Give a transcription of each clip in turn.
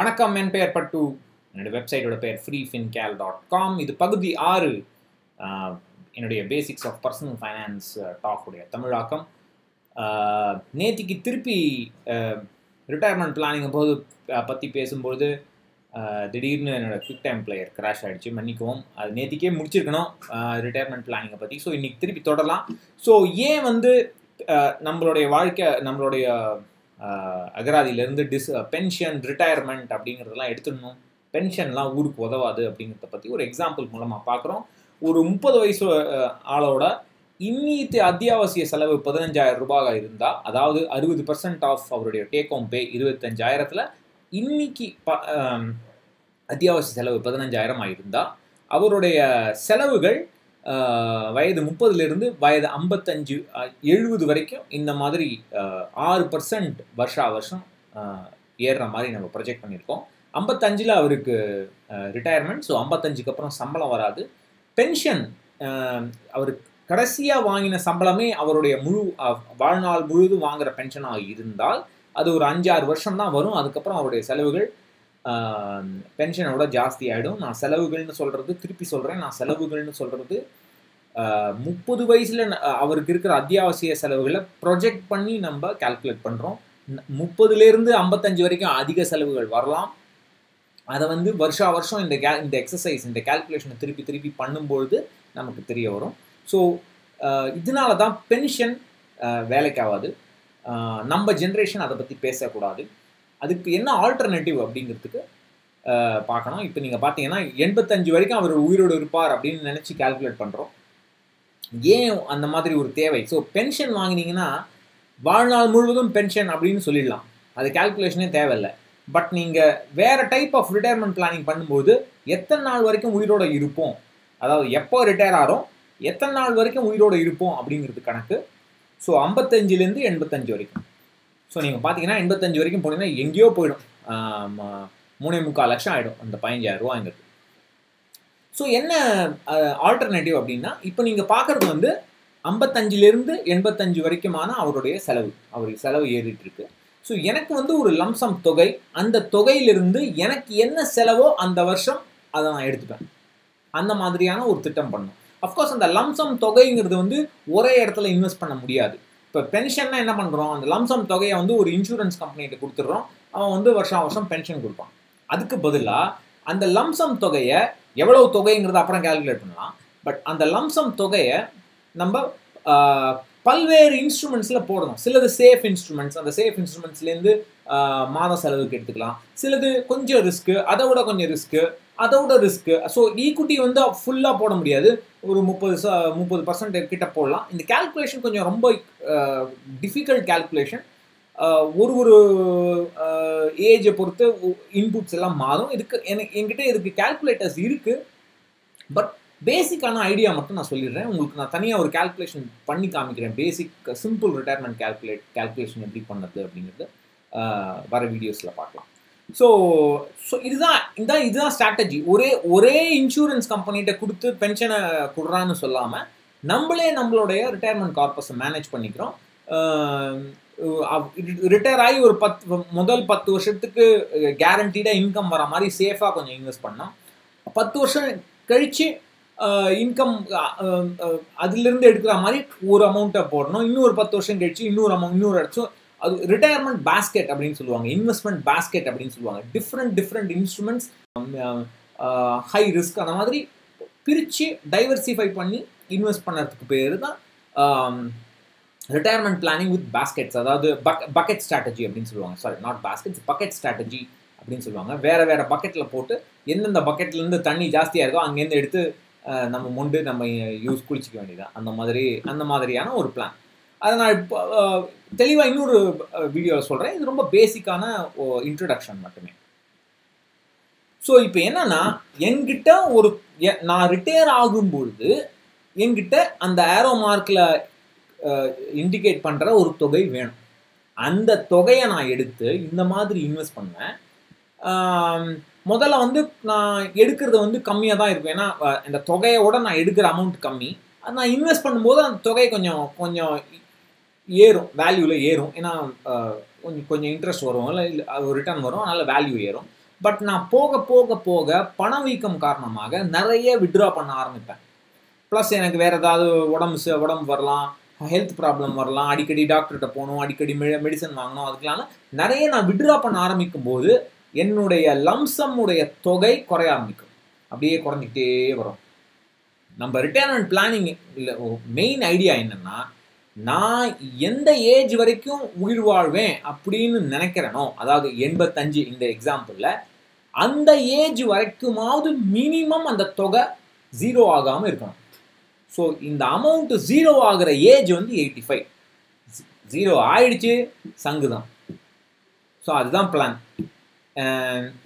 வணக்கம் என் பெயர் பட்டு. என்னுடைய வெப்சைட்டோட பெயர் ஃப்ரீ ஃபின்கேல் டாட் காம் இது பகுதி ஆறு. என்னுடைய பேசிக்ஸ் ஆஃப் பர்சனல் ஃபைனான்ஸ் டாக்குடைய தமிழாக்கம். நேத்திக்கு திருப்பி ரிட்டையர்மெண்ட் பிளானிங் போது பற்றி பேசும்போது திடீர்னு என்னோடய குவிக் டைம் பிளேயர் கிராஷ் ஆகிடுச்சு மன்னிக்கவும். அது நேற்றுக்கே முடிச்சிருக்கணும். ரிட்டையர்மெண்ட் பிளானிங்கை பற்றி ஸோ இன்றைக்கி திருப்பி தொடரலாம். ஸோ ஏன் வந்து நம்மளுடைய வாழ்க்கை நம்மளுடைய அகராதியிலேருந்து டிஸ் பென்ஷன் ரிட்டையர்மெண்ட் அப்படிங்கிறதெல்லாம் எடுத்துடணும். பென்ஷன்லாம் ஊருக்கு உதவாது அப்படிங்கிறத பற்றி ஒரு எக்ஸாம்பிள் மூலமாக பார்க்குறோம் ஒரு முப்பது வயசு ஆளோட இன்னித்து அத்தியாவசிய செலவு பதினஞ்சாயிரம் ரூபாய் இருந்தால் அதாவது அறுபது பர்சன்ட் ஆஃப் அவருடைய டேக் ஹோம் பே இருபத்தஞ்சாயிரத்தில் இன்னைக்கு ப அத்தியாவசிய செலவு பதினஞ்சாயிரம் இருந்தால் அவருடைய செலவுகள் வயது முப்பதுலேருந்து வயது ஐம்பத்தஞ்சு எழுபது வரைக்கும் இந்த மாதிரி ஆறு பர்சன்ட் வருஷா வருஷம் ஏறுற மாதிரி நம்ம ப்ரொஜெக்ட் பண்ணியிருக்கோம். ஐம்பத்தஞ்சில் அவருக்கு ரிட்டையர்மெண்ட் ஸோ ஐம்பத்தஞ்சுக்கு அப்புறம் சம்பளம் வராது. பென்ஷன் அவர் கடைசியாக வாங்கின சம்பளமே அவருடைய முழு வாழ்நாள் முழுதும் வாங்குகிற பென்ஷனாக இருந்தால் அது ஒரு அஞ்சாறு வருஷம் தான் வரும். அதுக்கப்புறம் அவருடைய செலவுகள் பென்ஷனோட ஜாஸ்தி ஆகிடும் நான் செலவுகள்னு சொல்கிறது திருப்பி சொல்கிறேன் நான் செலவுகள்னு சொல்கிறது முப்பது வயசில் அவருக்கு இருக்கிற அத்தியாவசிய செலவுகளை ப்ரொஜெக்ட் பண்ணி நம்ம கால்குலேட் பண்ணுறோம் முப்பதுலேருந்து ஐம்பத்தஞ்சு வரைக்கும் அதிக செலவுகள் வரலாம். அதை வந்து வருஷா வருஷம் இந்த கே இந்த எக்ஸசைஸ் இந்த கால்குலேஷனை திருப்பி திருப்பி பண்ணும்பொழுது நமக்கு தெரிய வரும். ஸோ இதனால தான் பென்ஷன் வேலைக்கு ஆகாது நம்ம ஜென்ரேஷன் அதை பற்றி பேசக்கூடாது. அதுக்கு என்ன ஆல்டர்னேட்டிவ் அப்படிங்கிறதுக்கு பார்க்கணும். இப்போ நீங்கள் பார்த்தீங்கன்னா எண்பத்தஞ்சு வரைக்கும் அவர் உயிரோடு இருப்பார் அப்படின்னு நினச்சி கால்குலேட் பண்ணுறோம் ஏன் அந்த மாதிரி ஒரு தேவை? ஸோ பென்ஷன் வாங்கினீங்கன்னா வாழ்நாள் முழுவதும் பென்ஷன் அப்படின்னு சொல்லிடலாம். அது கால்குலேஷனே தேவையில்லை. பட் நீங்கள் வேறு டைப் ஆஃப் ரிட்டையர்மெண்ட் பிளானிங் பண்ணும்போது எத்தனை நாள் வரைக்கும் உயிரோட இருப்போம்? அதாவது எப்போ ரிட்டையர் ஆகிறோம் எத்தனை நாள் வரைக்கும் உயிரோட இருப்போம் அப்படிங்கிறது கணக்கு. ஸோ ஐம்பத்தஞ்சிலேருந்து எண்பத்தஞ்சு வரைக்கும். ஸோ நீங்கள் பார்த்தீங்கன்னா எண்பத்தஞ்சு வரைக்கும் போனீங்கன்னா எங்கேயோ போயிடும். மூணே முக்கால் லட்சம் ஆகிடும் அந்த பதினஞ்சாயிரம் ரூபாங்கிறது ஸோ என்ன ஆல்டர்னேட்டிவ் அப்படின்னா இப்போ நீங்கள் பார்க்குறது வந்து ஐம்பத்தஞ்சிலேருந்து எண்பத்தஞ்சு வரைக்குமான அவருடைய செலவு. அவருடைய செலவு ஏறிட்டுருக்கு ஸோ எனக்கு வந்து ஒரு லம்சம் தொகை அந்த தொகையிலிருந்து எனக்கு என்ன செலவோ அந்த வருஷம் அதை நான் எடுத்துப்பேன். அந்த மாதிரியான ஒரு திட்டம் பண்ணும். அஃப்கோர்ஸ் அந்த லம்சம் தொகைங்கிறது வந்து ஒரே இடத்துல இன்வெஸ்ட் பண்ண முடியாது. இப்போ பென்ஷன்னா என்ன பண்ணுறோம் அந்த லம்சம் தொகையை வந்து ஒரு இன்சூரன்ஸ் கம்பெனிகிட்ட கொடுத்துட்றோம். அவன் வந்து வருஷம் வருஷம் பென்ஷன் கொடுப்பான். அதுக்கு பதிலாக அந்த லம்சம் தொகையை எவ்வளவு தொகைங்கிறத அப்புறம் கால்குலேட் பண்ணலாம். பட் அந்த லம்சம் தொகையை நம்ம பல்வேறு இன்ஸ்ட்ருமெண்ட்ஸில் போடணும் சிலது சேஃப் இன்ஸ்ட்ருமெண்ட்ஸ் அந்த சேஃப் இன்ஸ்ட்ருமெண்ட்ஸ்லேருந்து மாத செலவுக்கு எடுத்துக்கலாம். சிலது கொஞ்சம் ரிஸ்க்கு அதை விட கொஞ்சம் ரிஸ்க்கு அதை விட ரிஸ்க்கு ஸோ ஈக்குட்டி வந்து ஃபுல்லாக போட முடியாது. ஒரு முப்பது ச முப்பது பர்சன்ட் கிட்ட போடலாம். இந்த கால்குலேஷன் கொஞ்சம் ரொம்ப டிஃபிகல்ட் கால்குலேஷன் ஒரு ஒரு ஏஜை பொறுத்து இன்புட்ஸ் எல்லாம் மாறும். இதுக்கு எனக்கு என்கிட்ட இதுக்கு கால்குலேட்டர்ஸ் இருக்குது பட் பேசிக்கான ஐடியா மட்டும் நான் சொல்லிடுறேன். உங்களுக்கு நான் தனியாக ஒரு கால்குலேஷன் பண்ணி காமிக்கிறேன். Basic simple retirement calculate calculation எப்படி பண்ணது அப்படிங்கிறது uh, வர வீடியோஸில் பார்க்கலாம். ஸோ ஸோ இதுதான் இதுதான் இதுதான் ஸ்ட்ராட்டஜி ஒரே ஒரே இன்சூரன்ஸ் கம்பெனிகிட்ட கொடுத்து பென்ஷனை கொடுறான்னு சொல்லாமல் நம்மளே நம்மளுடைய ரிட்டையர்மெண்ட் கார்பஸை மேனேஜ் பண்ணிக்கிறோம். Um, uh, ரிட்டையர் ஆகி ஒரு பத்து முதல் பத்து வருஷத்துக்கு uh, கேரண்டீடாக இன்கம் வர மாதிரி சேஃபாக கொஞ்சம் இன்வெஸ்ட் பண்ணோம். பத்து வருஷம் கழித்து இன்கம் அதுலேருந்து எடுக்கிற மாதிரி ஒரு அமௌண்ட்டை போடணும். இன்னொரு பத்து வருஷம் கழிச்சு இன்னொரு அமௌண்ட் இன்னொரு இடச்சும் அது ரிட்டையர்மெண்ட் பேஸ்கெட் அப்படின்னு சொல்லுவாங்க. இன்வெஸ்ட்மெண்ட் பேஸ்கெட் அப்படின்னு சொல்லுவாங்க. Different different instruments high risk அந்த மாதிரி பிரித்து டைவர்சிஃபை பண்ணி இன்வெஸ்ட் பண்ணுறதுக்கு பேர் தான் ரிட்டையர்மெண்ட் பிளானிங் வித் பாஸ்கெட்ஸ் அதாவது பக் பக்கெட் ஸ்ட்ராட்டஜி அப்படின்னு சொல்லுவாங்க. Sorry not baskets bucket strategy அப்படின்னு சொல்லுவாங்க. வேறு வேறு பக்கெட்டில் போட்டு எந்தெந்த பக்கெட்லேருந்து தண்ணி ஜாஸ்தியாக இருக்கோ அங்கேருந்து எடுத்து நம்ம முண்டு நம்ம யூஸ் குளிச்சிக்க வேண்டியதான் அந்த மாதிரி அந்த மாதிரியான ஒரு பிளான் அதை நான் இப்போ தெளிவாக இன்னொரு வீடியோவில் சொல்கிறேன் இது ரொம்ப பேசிக்கான இன்ட்ரடக்ஷன் மட்டுமே. ஸோ இப்போ என்னன்னா என்கிட்ட ஒரு எ- நான் ரிட்டையர் ஆகும்பொழுது என்கிட்ட அந்த ஏரோ மார்க்கில் இண்டிகேட் பண்ணுற ஒரு தொகை வேணும். அந்த தொகையை நான் எடுத்து இந்த மாதிரி இன்வெஸ்ட் பண்ணேன். முதல்ல வந்து நான் எடுக்கிறது வந்து கம்மியாக தான் இருக்கும். ஏன்னா இந்த தொகையோட நான் எடுக்கிற அமௌண்ட் கம்மி. அது நான் இன்வெஸ்ட் பண்ணும்போது அந்த தொகை கொஞ்சம் கொஞ்சம் ஏறும். வேல்யூவில் ஏறும். ஏன்னா கொஞ்சம் கொஞ்சம் இன்ட்ரெஸ்ட் வரும். இல்லை ரிட்டர்ன் வரும். அதனால் வேல்யூ ஏறும். பட் நான் போக போக போக பணவீக்கம் காரணமாக நிறைய விட்ரா பண்ண ஆரம்பிப்பேன். ப்ளஸ் எனக்கு வேறு ஏதாவது உடம்பு ச- உடம்பு வரலாம். ஹெல்த் ப்ராப்ளம் வரலாம். அடிக்கடி டாக்டர்கிட்ட போகணும். அடிக்கடி மெ மெடிசன் வாங்கணும். அதுக்கெல்லாம் நிறைய நான் விட்ரா பண்ண ஆரம்பிக்கும் போது என்னுடைய லம்சம்முடைய தொகை குறைய ஆரம்பிக்கும். அப்படியே குறைஞ்சிக்கிட்டே வரும். நம்ம ரிட்டையர்மெண்ட் பிளானிங் இல்லை மெயின் ஐடியா என்னென்னா நான் எந்த ஏஜ் வரைக்கும் உயிர் வாழ்வேன் அப்படின்னு நினைக்கிறேனோ அதாவது எண்பத்தஞ்சு இந்த எக்ஸாம்பிளில் அந்த ஏஜ் வரைக்குமாவது மினிமம் அந்த தொகை ஜீரோ ஆகாமல் இருக்கணும். ஸோ இந்த அமௌண்ட்டு ஜீரோ ஆகிற ஏஜ் வந்து எயிட்டி ஃபைவ் ஜீரோ ஆயிடுச்சு சங்கு தான் ஸோ அதுதான் பிளான்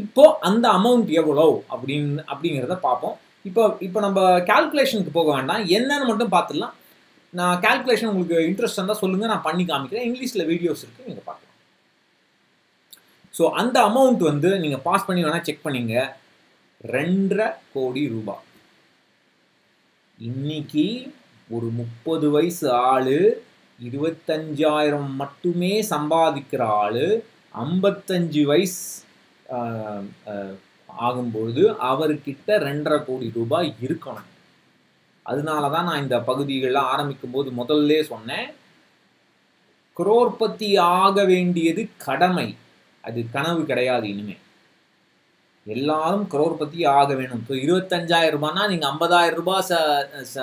இப்போ அந்த அமௌண்ட் எவ்வளோ அப்படின்னு அப்படிங்கிறத பார்ப்போம். இப்போ இப்போ நம்ம கால்குலேஷனுக்கு போக வேண்டாம். என்னன்னு மட்டும் பார்த்துடலாம். நான் கால்குலேஷன் உங்களுக்கு இன்ட்ரெஸ்ட் இருந்தால் சொல்லுங்கள் நான் பண்ணி காமிக்கிறேன். இங்கிலீஷில் வீடியோஸ் இருக்குது நீங்கள் பார்க்கலாம். ஸோ அந்த அமௌண்ட் வந்து நீங்கள் பாஸ் பண்ணி வேணால் செக் பண்ணிங்க. ரெண்டரை கோடி ரூபாய். இன்னைக்கு ஒரு முப்பது வயசு ஆளு இருபத்தஞ்சாயிரம் மட்டுமே சம்பாதிக்கிற ஆளு ஐம்பத்தஞ்சு வயசு ஆகும்பொழுது அவர்கிட்ட ரெண்டரை கோடி ரூபாய் இருக்கணும். அதனால தான் நான் இந்த பகுதிகளில் ஆரம்பிக்கும் போது முதல்ல சொன்னேன் குரோர்பத்தி ஆக வேண்டியது கடமை அது கனவு கிடையாது இனிமே. எல்லாரும் குரோர்பத்தி ஆக வேணும். இப்போ இருபத்தஞ்சாயிரம் ரூபாய்னா நீங்கள் ஐம்பதாயிரம் ரூபாய் ச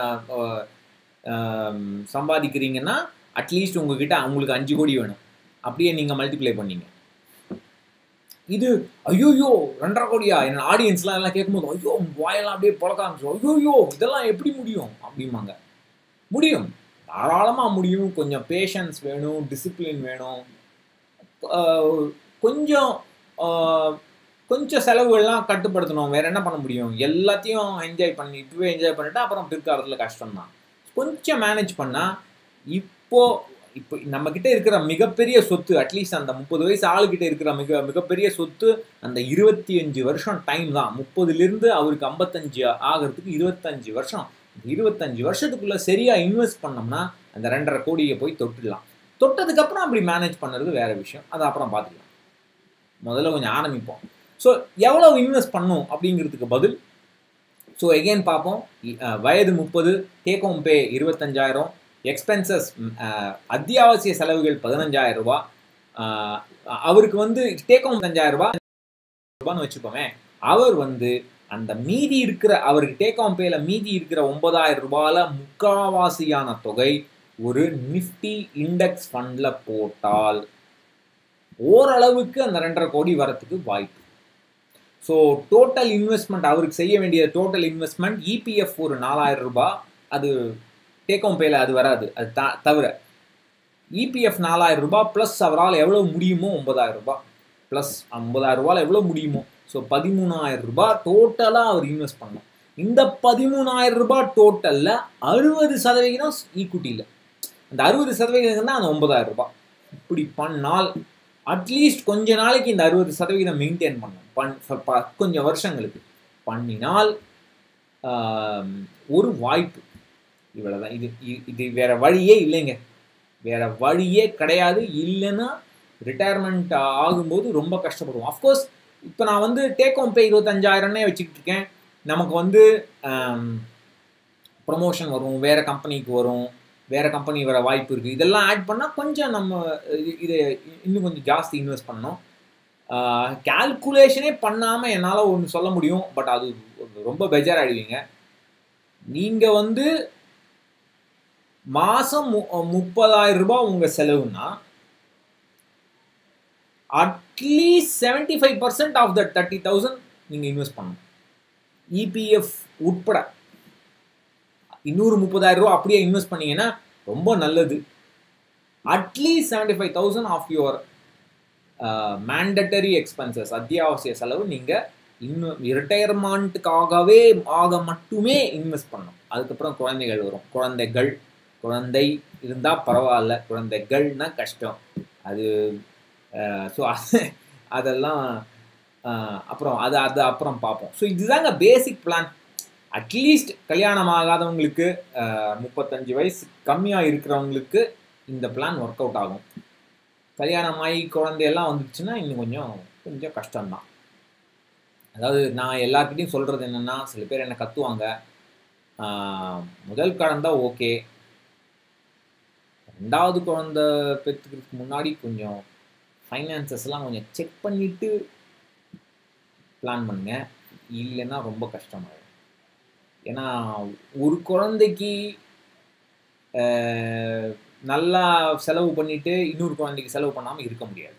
சம்பாதிக்கிறீங்கன்னா அட்லீஸ்ட் உங்ககிட்ட அவங்களுக்கு அஞ்சு கோடி வேணும். அப்படியே நீங்கள் மல்டிப்ளை பண்ணீங்க. இது ஐயோயோ ரெண்டரை கோடியா? என்ன ஆடியன்ஸ்லாம் எல்லாம் கேட்கும்போது ஐயோ வாயெல்லாம் அப்படியே புழக்க ஆரம்பிச்சு ஐயோயோ இதெல்லாம் எப்படி முடியும்? அப்படிம்பாங்க. முடியும். தாராளமாக முடியும். கொஞ்சம் பேஷன்ஸ் வேணும் டிசிப்ளின் வேணும். கொஞ்சம் கொஞ்சம் செலவுகள்லாம் கட்டுப்படுத்தணும். வேறு என்ன பண்ண முடியும்? எல்லாத்தையும் என்ஜாய் பண்ணி இப்போவே என்ஜாய் பண்ணிவிட்டு அப்புறம் பிற்காலத்தில் கஷ்டம்தான். கொஞ்சம் மேனேஜ் பண்ணால் இப்போது இப்போ நம்ம கிட்ட இருக்கிற மிகப்பெரிய சொத்து அட்லீஸ்ட் அந்த முப்பது வயசு ஆளுகிட்ட இருக்கிற மிக மிகப்பெரிய சொத்து அந்த இருபத்தி அஞ்சு வருஷம் டைம் தான். முப்பதுலேருந்து அவருக்கு ஐம்பத்தஞ்சு ஆகிறதுக்கு இருபத்தஞ்சு வருஷம். இருபத்தஞ்சு வருஷத்துக்குள்ள சரியா இன்வெஸ்ட் பண்ணோம்னா அந்த ரெண்டரை கோடியை போய் தொட்டுடலாம். தொட்டதுக்கப்புறம் அப்படி மேனேஜ் பண்ணுறது வேற விஷயம். அதை அப்புறம் பார்த்துக்கலாம். முதல்ல கொஞ்சம் ஆரம்பிப்போம். ஸோ எவ்வளோ இன்வெஸ்ட் பண்ணும் அப்படிங்கிறதுக்கு பதில் ஸோ எகெயின் பார்ப்போம். வயது முப்பது டேக் ஹோம் பே இருபத்தஞ்சாயிரம் எக்ஸ்பென்சஸ் அத்தியாவசிய செலவுகள் பதினஞ்சாயிரம் ரூபா. அவருக்கு வந்து டேக் ஹோம் அஞ்சாயிரம் ரூபான்னு வச்சுப்போமே அவர் வந்து அந்த மீதி இருக்கிற அவருக்கு டேக் ஹோம் பேல மீதி இருக்கிற ஒன்பதாயிரம் ரூபாயில் முக்காவாசியான தொகை ஒரு நிஃப்டி இண்டெக்ஸ் ஃபண்டில் போட்டால் ஓரளவுக்கு அந்த ரெண்டரை கோடி வரத்துக்கு வாய்ப்பு. ஸோ டோட்டல் இன்வெஸ்ட்மெண்ட் அவருக்கு செய்ய வேண்டிய டோட்டல் இன்வெஸ்ட்மெண்ட் இபிஎஃப் ஒரு நாலாயிரம் ரூபாய் அது டேக்ஹோம் பேல அது வராது. அது த தவிர இபிஎஃப் நாலாயிரம் ரூபாய் ப்ளஸ் அவரால் எவ்வளோ முடியுமோ ஒன்பதாயிரம் ரூபாய். ப்ளஸ் ஐம்பதாயிரம் ரூபாயில் எவ்வளோ முடியுமோ. ஸோ பதிமூணாயிரம் ரூபாய் டோட்டலாக அவர் இன்வெஸ்ட் பண்ணலாம். இந்த பதிமூணாயிரம் ரூபாய் டோட்டலில் அறுபது சதவிகிதம் ஈக்குட்டியில் அந்த அறுபது சதவிகிதம் தான் அந்த ஒன்பதாயிரம் ரூபாய். இப்படி பண்ணால் அட்லீஸ்ட் கொஞ்ச நாளைக்கு இந்த அறுபது சதவிகிதம் மெயின்டைன் பண்ணணும் பண் ப- கொஞ்சம் வருஷங்களுக்கு. பண்ணினால் ஒரு வாய்ப்பு. இவ்வளோதான் இது இ- இது வேறு வழியே இல்லைங்க. வேறு வழியே கிடையாது. இல்லைன்னா ரிட்டையர்மெண்ட் ஆகும்போது ரொம்ப கஷ்டப்படுவோம். அஃப்கோர்ஸ் இப்போ நான் வந்து டேக் ஹோம் பே இருபத்தஞ்சாயிரம்னே வச்சுக்கிட்டு இருக்கேன். நமக்கு வந்து ப்ரொமோஷன் வரும் வேறு கம்பெனிக்கு வரும் வேறு கம்பெனி வர வாய்ப்பு இருக்குது இதெல்லாம் ஆட் பண்ணால் கொஞ்சம் நம்ம இது- இதை இன்னும் கொஞ்சம் ஜாஸ்தி இன்வெஸ்ட் பண்ணோம் கால்குலேஷனே பண்ணாமல் என்னால் ஒன்று சொல்ல முடியும். பட் அது ரொம்ப பெஜாராயிடுவீங்க. நீங்கள் வந்து மாதம் முப்பதாயிரம் ரூபாய் உங்கள் செலவுனா at least seventy five percent of the thirty thousand நீங்கள் இன்வெஸ்ட் பண்ணணும். இபிஎஃப் உட்பட. இன்னொரு முப்பதாயிரம் ரூபா அப்படியே இன்வெஸ்ட் பண்ணீங்கன்னா ரொம்ப நல்லது. At least seventy five thousand of your mandatory expenses அத்தியாவசிய செலவு நீங்கள் இன்னும் ரிட்டையர்மெண்ட்டுக்காகவே ஆக மட்டுமே இன்வெஸ்ட் பண்ணணும். அதுக்கப்புறம் குழந்தைகள் வரும். குழந்தைகள் குழந்தை இருந்தால் பரவாயில்ல. குழந்தைகள்னா கஷ்டம். அது ஸோ அது அதெல்லாம் அப்புறம் அது அது அப்புறம் பார்ப்போம். ஸோ இதுதாங்க பேசிக் பிளான் அட்லீஸ்ட் கல்யாணம் ஆகாதவங்களுக்கு முப்பத்தஞ்சு வயசு கம்மியாக இருக்கிறவங்களுக்கு இந்த பிளான் ஒர்க் அவுட் ஆகும். கல்யாணம் ஆகி குழந்தையெல்லாம் வந்துச்சுன்னா இன்னும் கொஞ்சம் கொஞ்சம் கஷ்டம்தான். அதாவது நான் எல்லாருக்கிட்டையும் சொல்கிறது என்னென்னா சில பேர் என்னை கத்துவாங்க. முதல் முதல் தான் ஓகே ரெண்டாவது குழந்த பெற்றுக்கிறதுக்கு முன்னாடி கொஞ்சம் ஃபைனான்சஸ்லாம் கொஞ்சம் செக் பண்ணிவிட்டு பிளான் பண்ணுங்க. இல்லைன்னா ரொம்ப கஷ்டமாயிடும். ஏன்னா ஒரு குழந்தைக்கு நல்லா செலவு பண்ணிவிட்டு இன்னொரு குழந்தைக்கு செலவு பண்ணாமல் இருக்க முடியாது.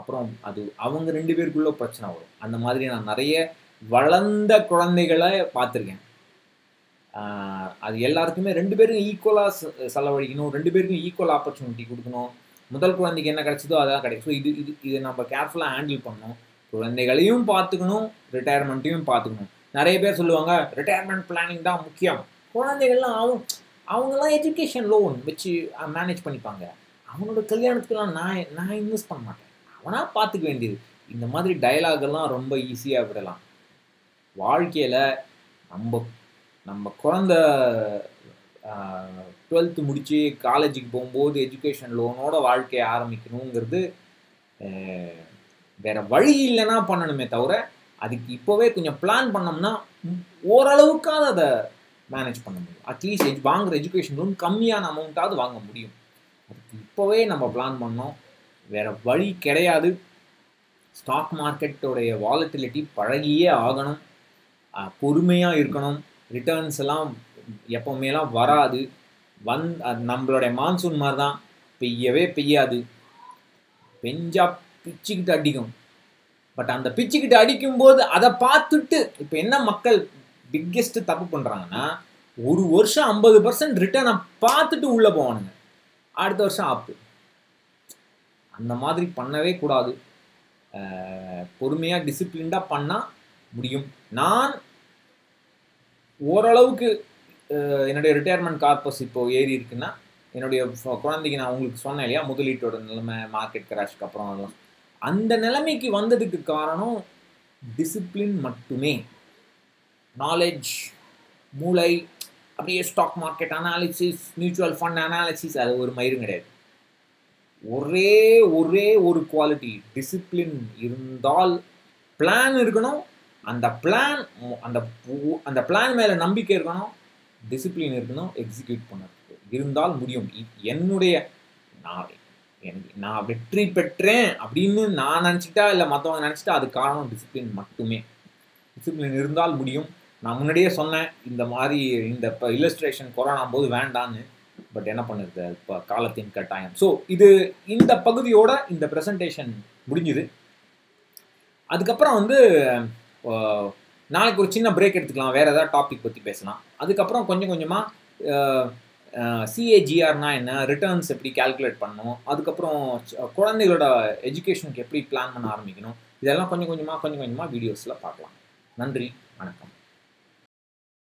அப்புறம் அது அவங்க ரெண்டு பேருக்குள்ள பிரச்சனை வரும். அந்த மாதிரி நான் நிறைய வளர்ந்த குழந்தைகளை பார்த்துருக்கேன். அது எல்லாருக்குமே ரெண்டு பேருக்கும் ஈக்குவலாக செலவழிக்கணும். ரெண்டு பேருக்கும் ஈக்குவல் ஆப்பர்ச்சுனிட்டி கொடுக்கணும். முதல் குழந்தைக்கு என்ன கிடைச்சதோ அதான் கிடைக்கும். ஸோ இது இது இதை நம்ம கேர்ஃபுல்லாக ஹேண்டில் பண்ணணும். குழந்தைகளையும் பார்த்துக்கணும் ரிட்டையர்மெண்ட்டையும் பார்த்துக்கணும். நிறைய பேர் சொல்லுவாங்க ரிட்டையர்மெண்ட் பிளானிங் தான் முக்கியம். குழந்தைகள்லாம் அவங்க அவங்கெல்லாம் எஜுகேஷன் லோன் வச்சு மேனேஜ் பண்ணிப்பாங்க. அவனோட கல்யாணத்துக்குலாம் நான் நான் இன்வெஸ்ட் பண்ண மாட்டேன். அவனாக பார்த்துக்க வேண்டியது. இந்த மாதிரி டயலாகெல்லாம் எல்லாம் ரொம்ப ஈஸியாக விடலாம். வாழ்க்கையில் நம்ம நம்ம குழந்த டுவெல்த்து முடித்து காலேஜுக்கு போகும்போது எஜுகேஷன் லோனோட வாழ்க்கையை ஆரம்பிக்கணுங்கிறது அஹ், வேற வழி இல்லைன்னா பண்ணணுமே தவிர அதுக்கு இப்போவே கொஞ்சம் பிளான் பண்ணோம்னா ஓரளவுக்காவது அதை மேனேஜ் பண்ண முடியும். அட்லீஸ்ட் எஜ் வாங்குற எஜுகேஷன் லோன் கம்மியான அமௌண்ட்டாவது வாங்க முடியும். அதுக்கு இப்போவே நம்ம பிளான் பண்ணோம். வேற வழி கிடையாது. ஸ்டாக் மார்க்கெட்டோடைய வாலட்டிலிட்டி பழகியே ஆகணும். பொறுமையாக இருக்கணும். ரிட்டர்ன்ஸ் எல்லாம் எப்போவுமேலாம் வராது. வந் அது நம்மளுடைய மான்சூன் மாதிரி தான் பெய்யவே பெய்யாது. பெஞ்சா பிச்சுக்கிட்டு அடிக்கும். பட் அந்த பிச்சுக்கிட்டு அடிக்கும்போது அதை பார்த்துட்டு இப்போ என்ன மக்கள் பிக்கெஸ்ட் தப்பு பண்ணுறாங்கன்னா ஒரு வருஷம் ஐம்பது பர்சன்ட் ரிட்டர்னை பார்த்துட்டு உள்ளே போவானுங்க. அடுத்த வருஷம் ஆப்பு அந்த மாதிரி பண்ணவே கூடாது. பொறுமையாக டிசிப்ளின்டாக பண்ணால் முடியும். நான் ஓரளவுக்கு என்னுடைய ரிட்டையர்மெண்ட் கார்பஸ் இப்போ ஏறி இருக்குன்னா என்னுடைய குழந்தைக்கு நான் உங்களுக்கு சொன்னேன் இல்லையா முதலீட்டோட நிலைமை மார்க்கெட் கிராஷ்க்கு அப்புறம் அதெல்லாம் அந்த நிலைமைக்கு வந்ததுக்கு காரணம் டிசிப்ளின் மட்டுமே. நாலேஜ் மூளை அப்படியே stock market analysis mutual fund analysis அது ஒரு மயிரும் கிடையாது. ஒரே ஒரே ஒரு குவாலிட்டி டிசிப்ளின் இருந்தால் பிளான் இருக்கணும் அந்த பிளான் அந்த பு- அந்த பிளான் மேலே நம்பிக்கை இருக்கணும் டிசிப்ளின் இருக்கணும் எக்ஸிக்யூட் பண்ண இருந்தால் முடியும். என்னுடைய நான் எனக்கு நான் வெற்றி பெற்றேன் அப்படின்னு நான் நினச்சிட்டா இல்லை மற்றவங்க நினச்சிட்டா அது காரணம் டிசிப்ளின் மட்டுமே. டிசிப்ளின் இருந்தால் முடியும். நான் முன்னாடியே சொன்னேன் இந்த மாதிரி இந்த இப்போ இல்லஸ்ட்ரேஷன் கொரோனா போது வேண்டான்னு பட் என்ன பண்ணுறது இப்போ காலத்தின் கட்டாயம். ஸோ இது இந்த பகுதியோட இந்த ப்ரெசன்டேஷன் முடிஞ்சுது. அதுக்கப்புறம் வந்து நாளைக்கு ஒரு சின்ன பிரேக் எடுத்துக்கலாம். வேறு ஏதாவது டாபிக் பற்றி பேசலாம். அதுக்கப்புறம் கொஞ்சம் கொஞ்சமாக சிஏஜிஆர்னா என்ன ரிட்டர்ன்ஸ் எப்படி கால்குலேட் பண்ணணும் அதுக்கப்புறம் ச- குழந்தைகளோட எஜுகேஷனுக்கு எப்படி பிளான் பண்ண ஆரம்பிக்கணும் இதெல்லாம் கொஞ்சம் கொஞ்சமாக கொஞ்சம் கொஞ்சமாக வீடியோஸில் பார்க்கலாம். நன்றி வணக்கம்.